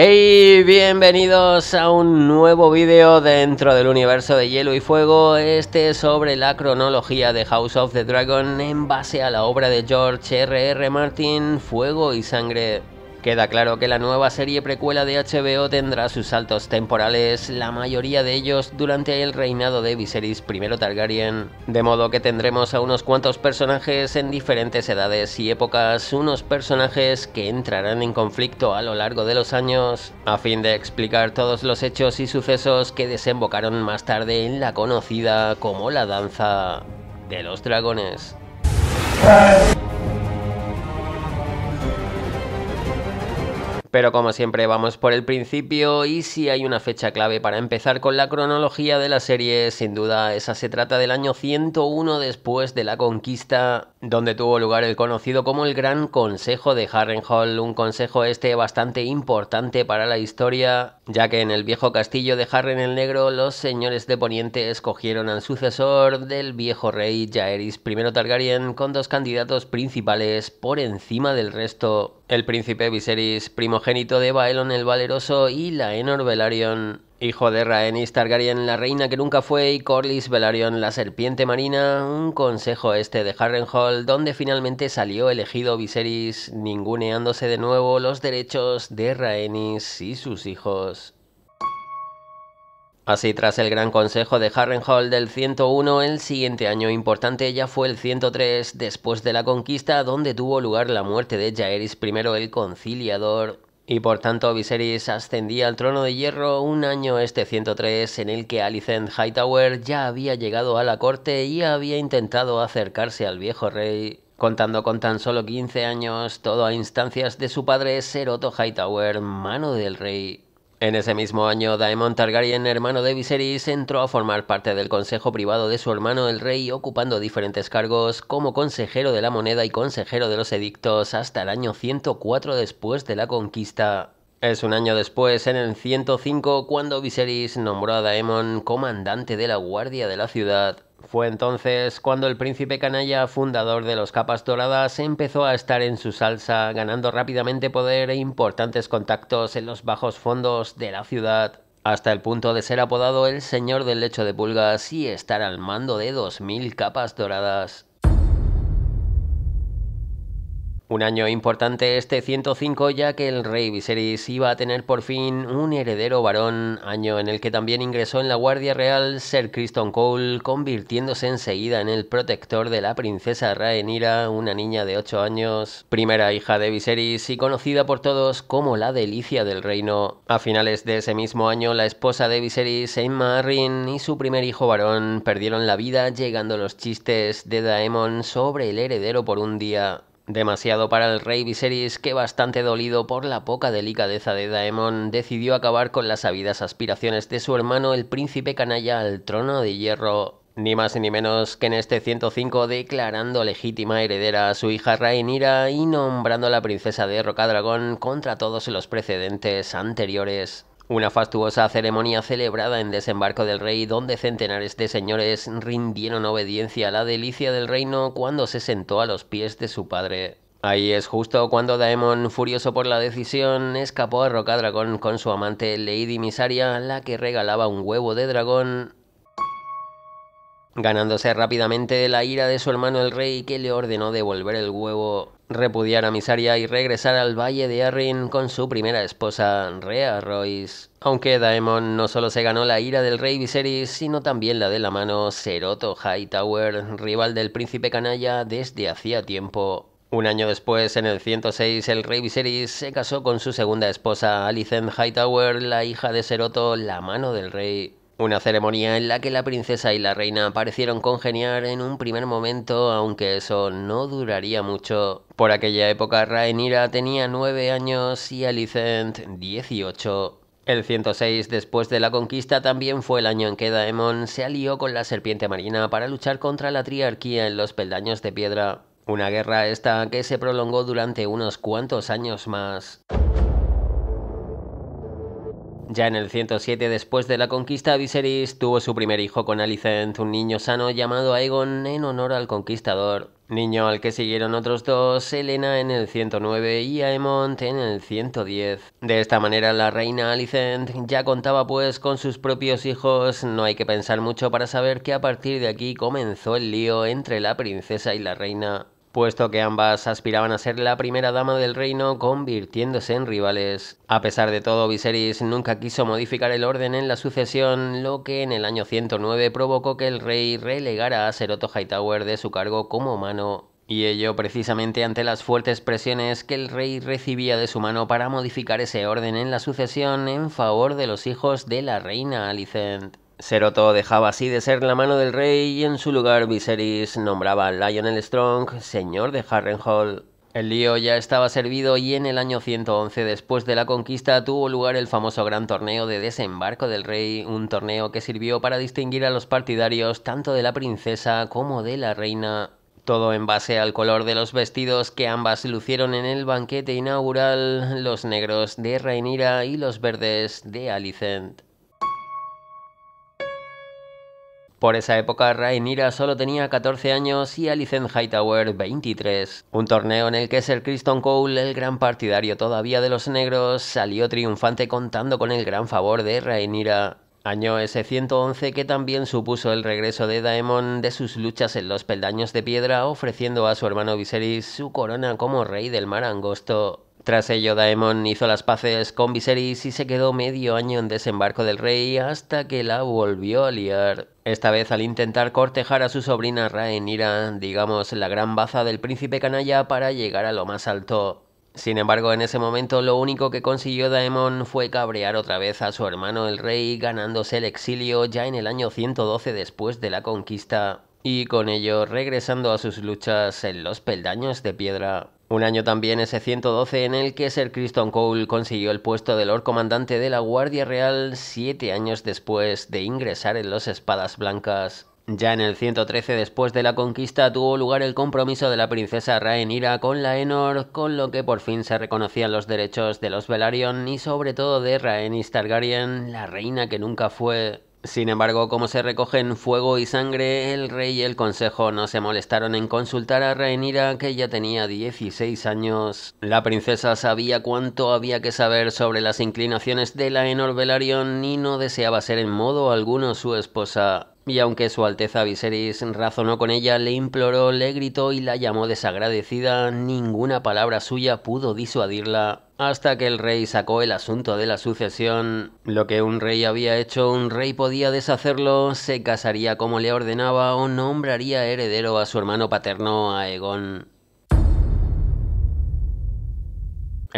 Hey, bienvenidos a un nuevo vídeo dentro del universo de Hielo y Fuego, este sobre la cronología de House of the Dragon en base a la obra de George R.R. R. Martin, Fuego y Sangre. Queda claro que la nueva serie precuela de HBO tendrá sus saltos temporales, la mayoría de ellos durante el reinado de Viserys I Targaryen, de modo que tendremos a unos cuantos personajes en diferentes edades y épocas, unos personajes que entrarán en conflicto a lo largo de los años, a fin de explicar todos los hechos y sucesos que desembocaron más tarde en la conocida como la danza de los dragones. Pero como siempre vamos por el principio y si hay una fecha clave para empezar con la cronología de la serie, sin duda esa se trata del año 101 después de la conquista, donde tuvo lugar el conocido como el Gran Consejo de Harrenhal, un consejo este bastante importante para la historia, ya que en el viejo castillo de Harren el Negro los señores de Poniente escogieron al sucesor del viejo rey Jaeris I Targaryen con dos candidatos principales por encima del resto el príncipe Viserys, primogénito de Baelon el Valeroso y Laenor Velaryon, hijo de Rhaenys Targaryen, la reina que nunca fue, y Corlys Velaryon, la serpiente marina, un consejo este de Harrenhal, donde finalmente salió elegido Viserys, ninguneándose de nuevo los derechos de Rhaenys y sus hijos. Así, tras el gran consejo de Harrenhal del 101, el siguiente año importante ya fue el 103, después de la conquista, donde tuvo lugar la muerte de Jaeris I el Conciliador, y por tanto Viserys ascendía al trono de hierro un año este 103 en el que Alicent Hightower ya había llegado a la corte y había intentado acercarse al viejo rey, contando con tan solo 15 años, todo a instancias de su padre Seroto Hightower, mano del rey. En ese mismo año, Daemon Targaryen, hermano de Viserys, entró a formar parte del consejo privado de su hermano el rey, ocupando diferentes cargos como consejero de la moneda y consejero de los edictos hasta el año 104 después de la conquista. Es un año después, en el 105, cuando Viserys nombró a Daemon comandante de la guardia de la ciudad. Fue entonces cuando el príncipe canalla, fundador de los Capas Doradas, empezó a estar en su salsa, ganando rápidamente poder e importantes contactos en los bajos fondos de la ciudad, hasta el punto de ser apodado el Señor del Lecho de Pulgas y estar al mando de 2.000 capas doradas. Un año importante este 105 ya que el rey Viserys iba a tener por fin un heredero varón, año en el que también ingresó en la Guardia Real Sir Criston Cole, convirtiéndose enseguida en el protector de la princesa Rhaenyra, una niña de 8 años, primera hija de Viserys y conocida por todos como la delicia del reino. A finales de ese mismo año, la esposa de Viserys, Emma Arryn, y su primer hijo varón perdieron la vida llegando los chistes de Daemon sobre el heredero por un día. Demasiado para el rey Viserys, que bastante dolido por la poca delicadeza de Daemon, decidió acabar con las sabidas aspiraciones de su hermano el príncipe canalla al trono de hierro. Ni más ni menos que en este 105 declarando legítima heredera a su hija Rhaenyra y nombrando a la princesa de Rocadragón contra todos los precedentes anteriores. Una fastuosa ceremonia celebrada en desembarco del rey donde centenares de señores rindieron obediencia a la delicia del reino cuando se sentó a los pies de su padre. Ahí es justo cuando Daemon, furioso por la decisión, escapó a Rocadragón con su amante Lady Misaria, la que regalaba un huevo de dragón ganándose rápidamente la ira de su hermano el rey que le ordenó devolver el huevo, repudiar a Misaria y regresar al valle de Arryn con su primera esposa, Rhea Royce. Aunque Daemon no solo se ganó la ira del rey Viserys, sino también la de la mano Seroto Hightower, rival del príncipe canalla desde hacía tiempo. Un año después, en el 106, el rey Viserys se casó con su segunda esposa, Alicent Hightower, la hija de Seroto, la mano del rey. Una ceremonia en la que la princesa y la reina parecieron congeniar en un primer momento, aunque eso no duraría mucho. Por aquella época Rhaenyra tenía nueve años y Alicent dieciocho. El 106 después de la conquista también fue el año en que Daemon se alió con la serpiente marina para luchar contra la triarquía en los peldaños de piedra. Una guerra esta que se prolongó durante unos cuantos años más. Ya en el 107 después de la conquista, Viserys tuvo su primer hijo con Alicent, un niño sano llamado Aegon en honor al conquistador. niño al que siguieron otros dos, Elena en el 109 y Aemont en el 110. De esta manera la reina Alicent ya contaba pues con sus propios hijos, no hay que pensar mucho para saber que a partir de aquí comenzó el lío entre la princesa y la reina puesto que ambas aspiraban a ser la primera dama del reino convirtiéndose en rivales. A pesar de todo, Viserys nunca quiso modificar el orden en la sucesión, lo que en el año 109 provocó que el rey relegara a Seroto Hightower de su cargo como mano y ello precisamente ante las fuertes presiones que el rey recibía de su mano para modificar ese orden en la sucesión en favor de los hijos de la reina Alicent. Seroto dejaba así de ser la mano del rey y en su lugar Viserys nombraba a Lionel Strong señor de Harrenhal. El lío ya estaba servido y en el año 111 después de la conquista tuvo lugar el famoso gran torneo de desembarco del rey, un torneo que sirvió para distinguir a los partidarios tanto de la princesa como de la reina. Todo en base al color de los vestidos que ambas lucieron en el banquete inaugural, los negros de Rhaenyra y los verdes de Alicent. Por esa época, Rhaenyra solo tenía 14 años y Alicent Hightower 23. Un torneo en el que Sir Criston Cole, el gran partidario todavía de los negros, salió triunfante contando con el gran favor de Rhaenyra. Año ese 111 que también supuso el regreso de Daemon de sus luchas en los peldaños de piedra ofreciendo a su hermano Viserys su corona como rey del mar angosto. Tras ello, Daemon hizo las paces con Viserys y se quedó medio año en desembarco del rey hasta que la volvió a liar. Esta vez al intentar cortejar a su sobrina Rhaenyra, digamos la gran baza del príncipe canalla para llegar a lo más alto. Sin embargo, en ese momento lo único que consiguió Daemon fue cabrear otra vez a su hermano el rey, ganándose el exilio ya en el año 112 después de la conquista, y con ello regresando a sus luchas en los peldaños de piedra. Un año también ese 112 en el que Sir Criston Cole consiguió el puesto de Lord Comandante de la Guardia Real siete años después de ingresar en los Espadas Blancas. Ya en el 113 después de la conquista tuvo lugar el compromiso de la princesa Rhaenyra con la Enor, con lo que por fin se reconocían los derechos de los Velaryon y sobre todo de Rhaenys Targaryen, la reina que nunca fue. Sin embargo, como se recogen fuego y sangre, el rey y el consejo no se molestaron en consultar a Rhaenyra, que ya tenía 16 años. La princesa sabía cuánto había que saber sobre las inclinaciones de la Enor Velaryon y no deseaba ser en modo alguno su esposa. Y aunque su Alteza Viserys razonó con ella, le imploró, le gritó y la llamó desagradecida, ninguna palabra suya pudo disuadirla. Hasta que el rey sacó el asunto de la sucesión. Lo que un rey había hecho, un rey podía deshacerlo, se casaría como le ordenaba o nombraría heredero a su hermano paterno Aegon.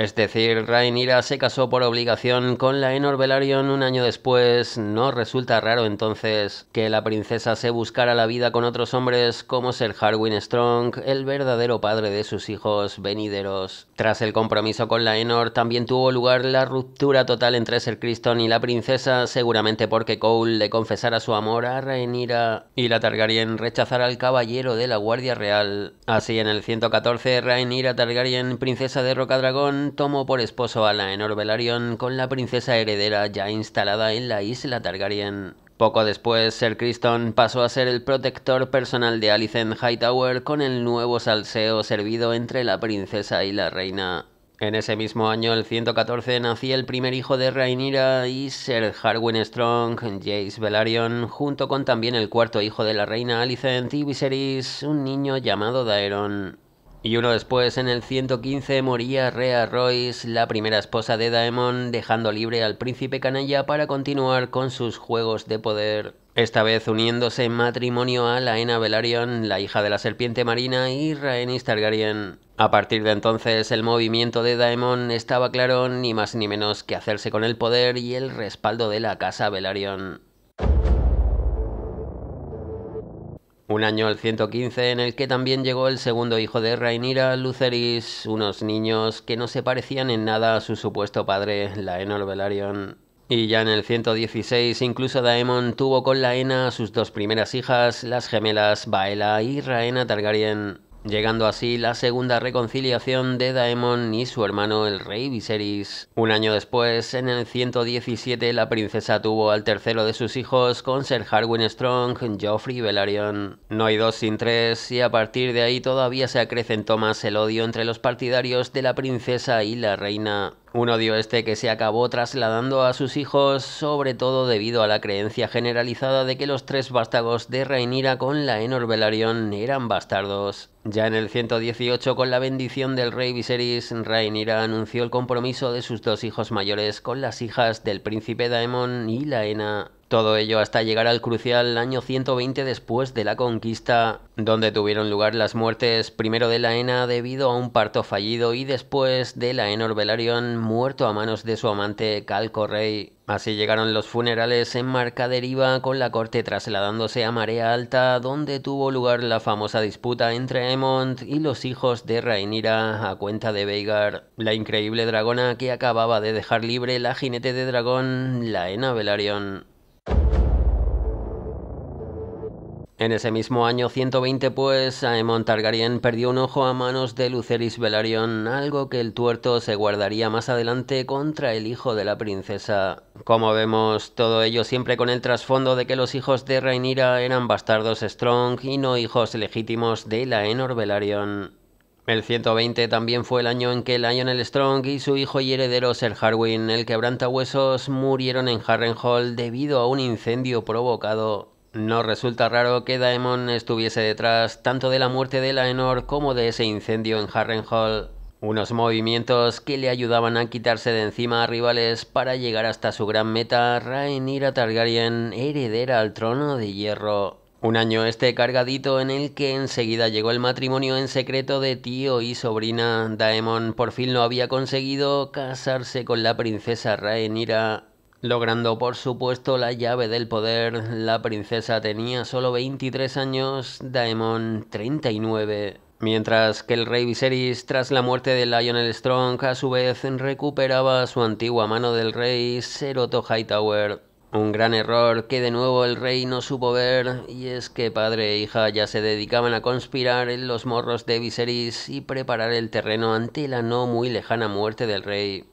Es decir, Rhaenyra se casó por obligación con la Enor Velaryon un año después. No resulta raro entonces que la princesa se buscara la vida con otros hombres como Ser Harwin Strong, el verdadero padre de sus hijos venideros. Tras el compromiso con la Enor también tuvo lugar la ruptura total entre Ser Criston y la princesa, seguramente porque Cole le confesara su amor a Rhaenyra y la Targaryen rechazara al caballero de la Guardia Real. Así en el 114 Rhaenyra Targaryen, princesa de Rocadragón, tomó por esposo a la Enor Velaryon con la princesa heredera ya instalada en la isla Targaryen. Poco después, Ser Criston pasó a ser el protector personal de Alicent Hightower con el nuevo salseo servido entre la princesa y la reina. En ese mismo año, el 114, nacía el primer hijo de Rhaenyra y Ser Harwin Strong, Jace Velaryon, junto con también el cuarto hijo de la reina Alicent y Viserys, un niño llamado Daeron. Y uno después, en el 115, moría Rhea Royce, la primera esposa de Daemon, dejando libre al príncipe canalla para continuar con sus juegos de poder. Esta vez uniéndose en matrimonio a Laena Velaryon, la hija de la serpiente marina, y Rhaenys Targaryen. A partir de entonces, el movimiento de Daemon estaba claro ni más ni menos que hacerse con el poder y el respaldo de la casa Velaryon. Un año el 115 en el que también llegó el segundo hijo de Rhaenyra, Luceris, unos niños que no se parecían en nada a su supuesto padre, Laenor Velaryon. Y ya en el 116 incluso Daemon tuvo con Laena a sus dos primeras hijas, las gemelas Baela y Rhaena Targaryen. Llegando así la segunda reconciliación de Daemon y su hermano el rey Viserys. Un año después, en el 117, la princesa tuvo al tercero de sus hijos con Ser Harwin Strong, Joffrey Velaryon. No hay dos sin tres, y a partir de ahí todavía se acrecentó más el odio entre los partidarios de la princesa y la reina. Un odio este que se acabó trasladando a sus hijos, sobre todo debido a la creencia generalizada de que los tres vástagos de Rhaenyra con la Enor Velaryon eran bastardos. Ya en el 118, con la bendición del rey Viserys, Rhaenyra anunció el compromiso de sus dos hijos mayores con las hijas del príncipe Daemon y Laena. Todo ello hasta llegar al crucial año 120 después de la conquista, donde tuvieron lugar las muertes primero de Laena debido a un parto fallido y después de Laenor Velaryon muerto a manos de su amante Calco Rey. Así llegaron los funerales en marca deriva con la corte trasladándose a Marea Alta, donde tuvo lugar la famosa disputa entre Aemont y los hijos de Rhaenyra a cuenta de Veigar, la increíble dragona que acababa de dejar libre la jinete de dragón Laena Velaryon. En ese mismo año 120, pues, Aemon Targaryen perdió un ojo a manos de Lucerys Velaryon, algo que el tuerto se guardaría más adelante contra el hijo de la princesa. Como vemos, todo ello siempre con el trasfondo de que los hijos de Rhaenyra eran bastardos Strong y no hijos legítimos de la Enor Velaryon. El 120 también fue el año en que Lionel Strong y su hijo y heredero Ser Harwin, el quebrantahuesos, murieron en Harrenhal debido a un incendio provocado no resulta raro que Daemon estuviese detrás tanto de la muerte de Laenor como de ese incendio en Harrenhal, unos movimientos que le ayudaban a quitarse de encima a rivales para llegar hasta su gran meta, Rhaenyra Targaryen, heredera al trono de hierro. Un año este cargadito en el que enseguida llegó el matrimonio en secreto de tío y sobrina. Daemon por fin lo había conseguido casarse con la princesa Rhaenyra Logrando por supuesto la llave del poder, la princesa tenía solo 23 años, Daemon 39. Mientras que el rey Viserys, tras la muerte de Lionel Strong, a su vez recuperaba su antigua mano del rey Seroto Hightower. Un gran error que de nuevo el rey no supo ver, y es que padre e hija ya se dedicaban a conspirar en los morros de Viserys y preparar el terreno ante la no muy lejana muerte del rey.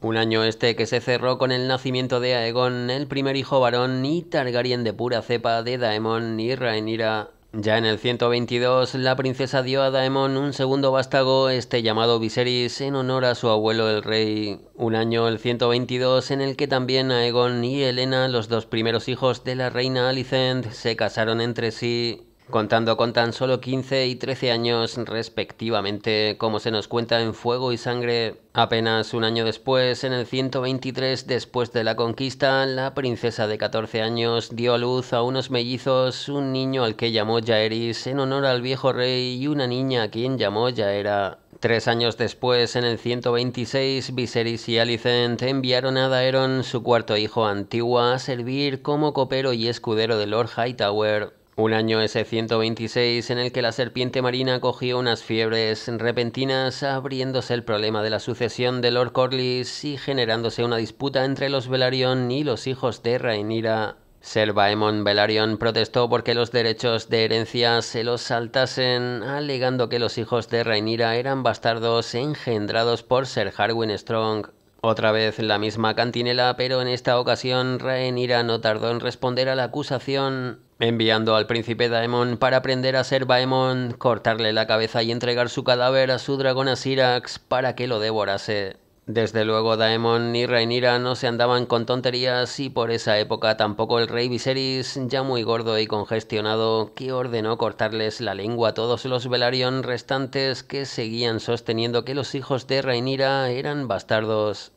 Un año este que se cerró con el nacimiento de Aegon, el primer hijo varón y Targaryen de pura cepa de Daemon y Rhaenyra. Ya en el 122, la princesa dio a Daemon un segundo vástago, este llamado Viserys, en honor a su abuelo el rey. Un año, el 122, en el que también Aegon y Helena, los dos primeros hijos de la reina Alicent, se casaron entre sí contando con tan solo 15 y 13 años respectivamente, como se nos cuenta en Fuego y Sangre. Apenas un año después, en el 123 después de la conquista, la princesa de 14 años dio a luz a unos mellizos, un niño al que llamó Jaeris en honor al viejo rey y una niña a quien llamó Yaera. Tres años después, en el 126, Viserys y Alicent enviaron a Daeron, su cuarto hijo Antigua, a servir como copero y escudero de Lord Hightower. Un año ese 126 en el que la serpiente marina cogió unas fiebres repentinas, abriéndose el problema de la sucesión de Lord Corlys y generándose una disputa entre los Velaryon y los hijos de Rhaenyra. Ser Baemon Velaryon protestó porque los derechos de herencia se los saltasen, alegando que los hijos de Rhaenyra eran bastardos engendrados por Ser Harwin Strong. Otra vez la misma cantinela, pero en esta ocasión Rhaenyra no tardó en responder a la acusación, enviando al príncipe Daemon para aprender a ser Baemon, cortarle la cabeza y entregar su cadáver a su dragón Asirax para que lo devorase. Desde luego Daemon y Rhaenyra no se andaban con tonterías y por esa época tampoco el rey Viserys, ya muy gordo y congestionado, que ordenó cortarles la lengua a todos los Velaryon restantes que seguían sosteniendo que los hijos de Rhaenyra eran bastardos.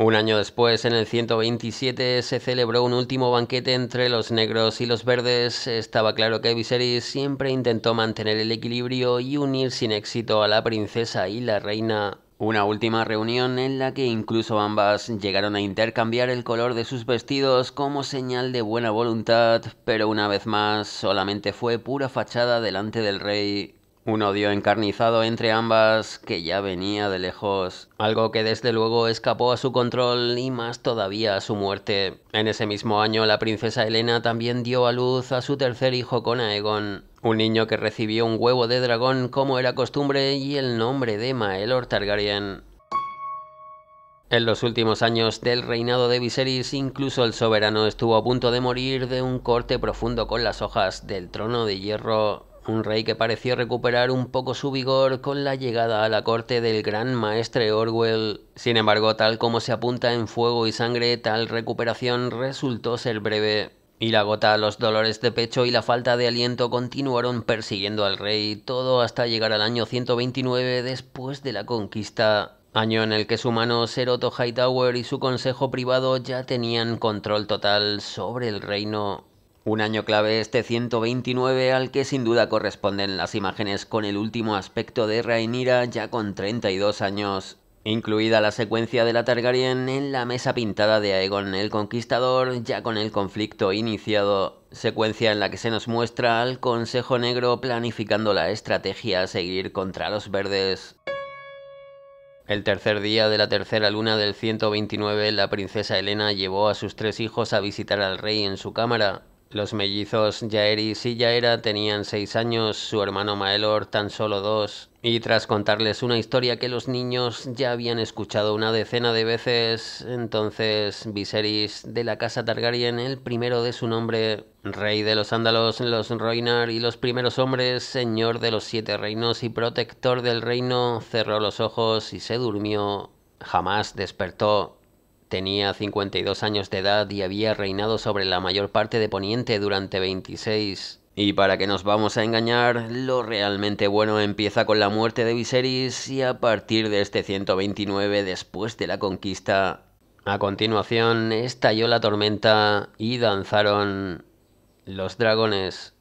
Un año después, en el 127, se celebró un último banquete entre los negros y los verdes. Estaba claro que Viserys siempre intentó mantener el equilibrio y unir sin éxito a la princesa y la reina. Una última reunión en la que incluso ambas llegaron a intercambiar el color de sus vestidos como señal de buena voluntad, pero una vez más solamente fue pura fachada delante del rey. Un odio encarnizado entre ambas que ya venía de lejos, algo que desde luego escapó a su control y más todavía a su muerte. En ese mismo año la princesa Elena también dio a luz a su tercer hijo con Aegon, un niño que recibió un huevo de dragón como era costumbre y el nombre de Maelor Targaryen. En los últimos años del reinado de Viserys, incluso el soberano estuvo a punto de morir de un corte profundo con las hojas del trono de hierro un rey que pareció recuperar un poco su vigor con la llegada a la corte del gran maestre Orwell. Sin embargo, tal como se apunta en fuego y sangre, tal recuperación resultó ser breve. Y la gota, los dolores de pecho y la falta de aliento continuaron persiguiendo al rey, todo hasta llegar al año 129 después de la conquista, año en el que su mano Seroto Hightower y su consejo privado ya tenían control total sobre el reino. Un año clave este 129 al que sin duda corresponden las imágenes con el último aspecto de Rhaenyra ya con 32 años, incluida la secuencia de la Targaryen en la mesa pintada de Aegon el Conquistador ya con el conflicto iniciado, secuencia en la que se nos muestra al Consejo Negro planificando la estrategia a seguir contra los verdes. El tercer día de la tercera luna del 129, la princesa Elena llevó a sus tres hijos a visitar al rey en su cámara, los mellizos Jaeris y Yaera tenían seis años, su hermano Maelor tan solo dos, y tras contarles una historia que los niños ya habían escuchado una decena de veces, entonces Viserys de la casa Targaryen, el primero de su nombre, rey de los Ándalos, los Roinar y los primeros hombres, señor de los siete reinos y protector del reino, cerró los ojos y se durmió. Jamás despertó Tenía 52 años de edad y había reinado sobre la mayor parte de Poniente durante 26. Y para que nos vamos a engañar, lo realmente bueno empieza con la muerte de Viserys y a partir de este 129 después de la conquista. A continuación estalló la tormenta y danzaron los dragones.